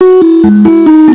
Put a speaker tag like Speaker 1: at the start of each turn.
Speaker 1: Música